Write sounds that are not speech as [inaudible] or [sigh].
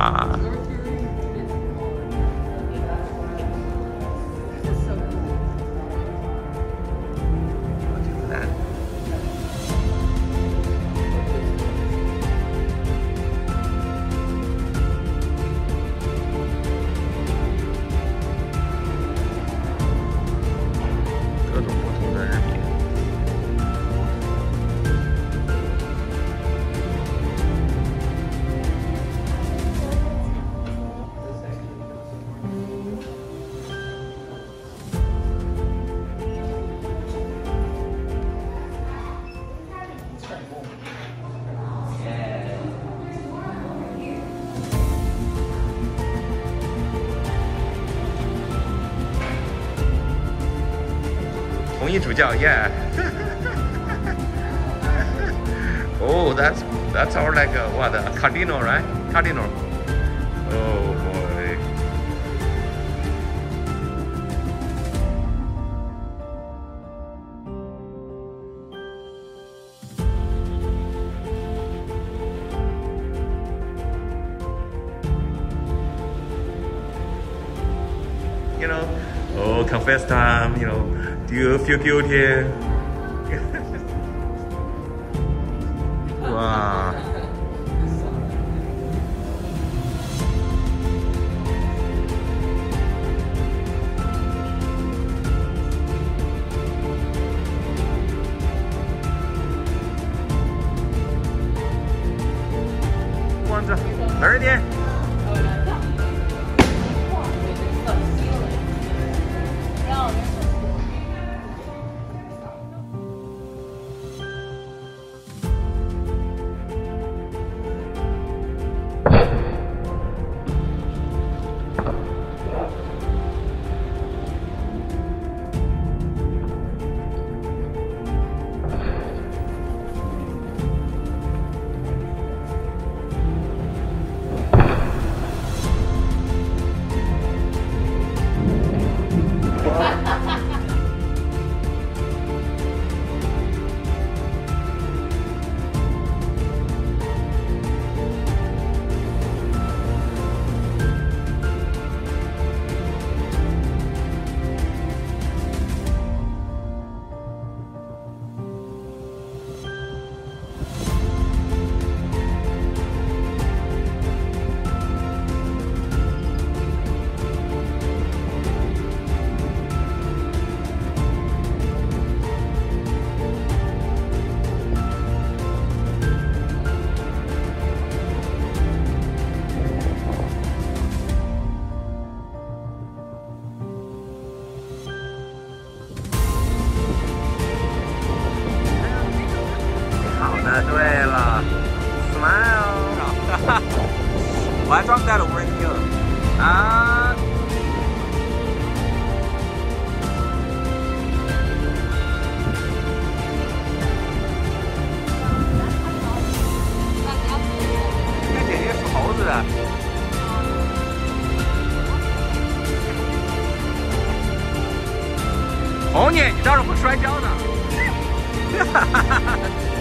Wow. 同一主教，Yeah。oh, [laughs] that's that's our like uh, what a cardinal, right? Cardinal. Oh boy. You know, oh, confess time. You know, do you feel guilty? [laughs] wow. One, two, [laughs] 我还专门带了无人机了啊。这姐姐属猴子的哄你你到时会摔跤的 [laughs]